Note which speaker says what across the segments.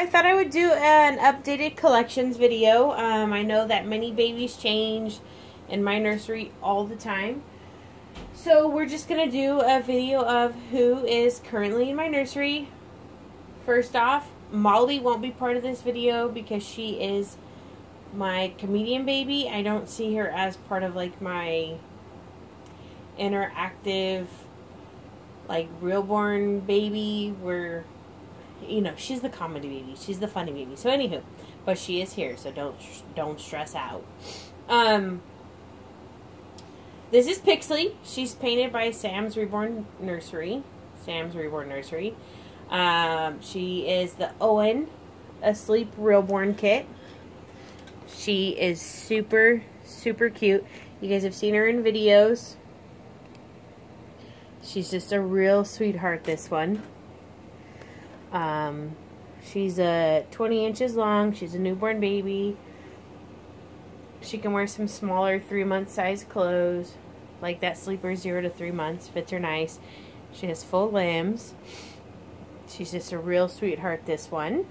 Speaker 1: I thought I would do an updated collections video. Um, I know that many babies change in my nursery all the time. So we're just going to do a video of who is currently in my nursery. First off, Molly won't be part of this video because she is my comedian baby. I don't see her as part of like my interactive like real born baby where you know she's the comedy baby. She's the funny baby. So anywho but she is here so don't don't stress out. Um this is pixley. She's painted by sam's reborn nursery. Sam's reborn nursery. Um she is the owen asleep realborn kit. She is super super cute. You guys have seen her in videos. She's just a real sweetheart this one um, she's uh, 20 inches long. She's a newborn baby. She can wear some smaller three month size clothes, like that sleeper zero to three months. Fits her nice. She has full limbs. She's just a real sweetheart, this one.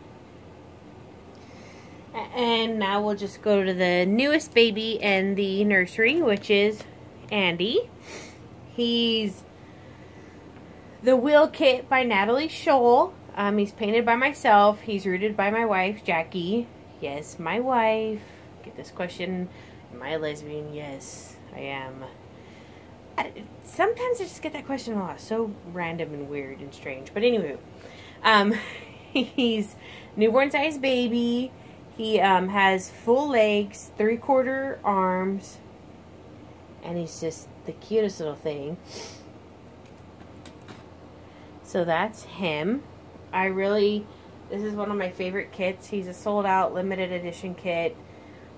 Speaker 1: And now we'll just go to the newest baby in the nursery, which is Andy. He's the Wheel Kit by Natalie Scholl. Um, he's painted by myself. He's rooted by my wife, Jackie. Yes, my wife. Get this question. Am I a lesbian? Yes, I am. I, sometimes I just get that question a lot. So random and weird and strange. But anyway, um, he's newborn size baby. He um, has full legs, three quarter arms, and he's just the cutest little thing. So that's him. I really, this is one of my favorite kits. He's a sold out limited edition kit.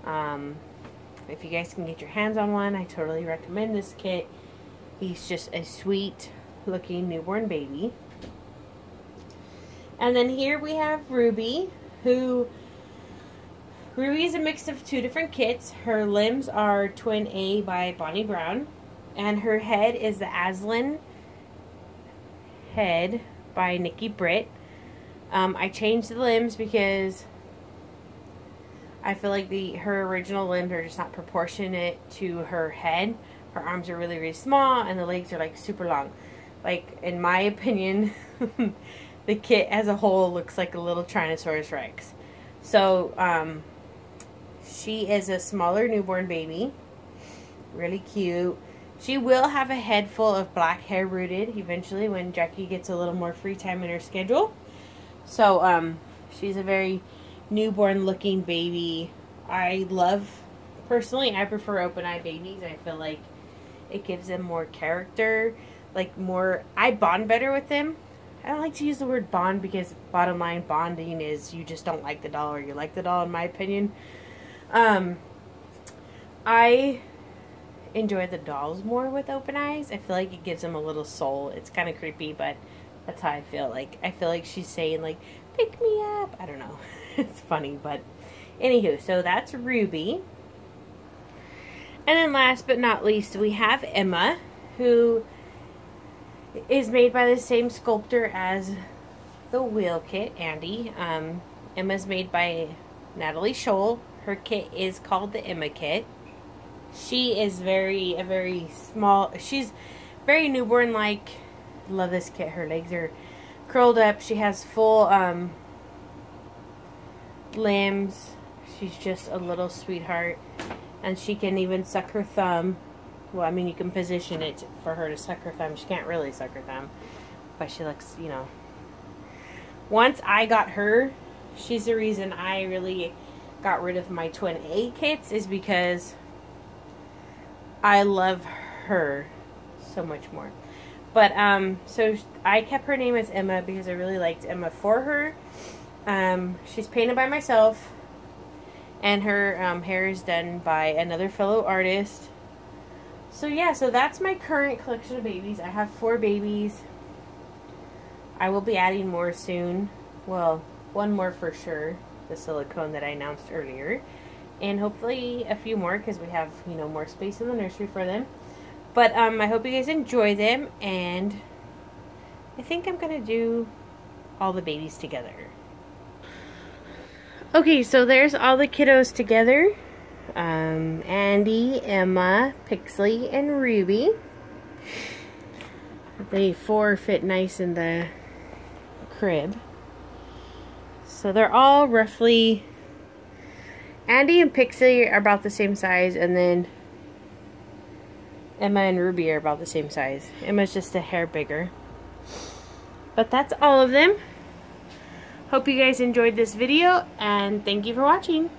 Speaker 1: Um, if you guys can get your hands on one, I totally recommend this kit. He's just a sweet looking newborn baby. And then here we have Ruby, who Ruby is a mix of two different kits. Her limbs are Twin A by Bonnie Brown, and her head is the Aslan head by Nikki Britt. Um, I changed the limbs because I feel like the her original limbs are just not proportionate to her head. Her arms are really, really small, and the legs are like super long. Like, in my opinion, the kit as a whole looks like a little Tyrannosaurus Rex. So, um, she is a smaller newborn baby. Really cute. She will have a head full of black hair rooted eventually when Jackie gets a little more free time in her schedule. So, um, she's a very newborn looking baby. I love, personally, I prefer open eye babies. I feel like it gives them more character, like more, I bond better with them. I don't like to use the word bond because bottom line bonding is you just don't like the doll or you like the doll in my opinion. Um, I enjoy the dolls more with open eyes. I feel like it gives them a little soul. It's kind of creepy, but that's how I feel. Like I feel like she's saying like, "Pick me up." I don't know. it's funny, but anywho, so that's Ruby. And then last but not least, we have Emma, who is made by the same sculptor as the wheel kit, Andy. Um, Emma's made by Natalie Scholl. Her kit is called the Emma kit. She is very, a very small, she's very newborn like Love this kit. Her legs are curled up. She has full um, limbs. She's just a little sweetheart. And she can even suck her thumb. Well, I mean, you can position it for her to suck her thumb. She can't really suck her thumb. But she looks, you know. Once I got her, she's the reason I really got rid of my twin A kits is because I love her so much more. But, um, so I kept her name as Emma because I really liked Emma for her. Um, she's painted by myself. And her um, hair is done by another fellow artist. So yeah, so that's my current collection of babies. I have four babies. I will be adding more soon. Well, one more for sure. The silicone that I announced earlier. And hopefully a few more because we have, you know, more space in the nursery for them. But um, I hope you guys enjoy them, and I think I'm going to do all the babies together. Okay, so there's all the kiddos together. Um, Andy, Emma, Pixley, and Ruby. They four fit nice in the crib. So they're all roughly Andy and Pixley are about the same size and then Emma and Ruby are about the same size. Emma's just a hair bigger. But that's all of them. Hope you guys enjoyed this video and thank you for watching.